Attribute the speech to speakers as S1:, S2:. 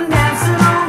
S1: I'm dancing on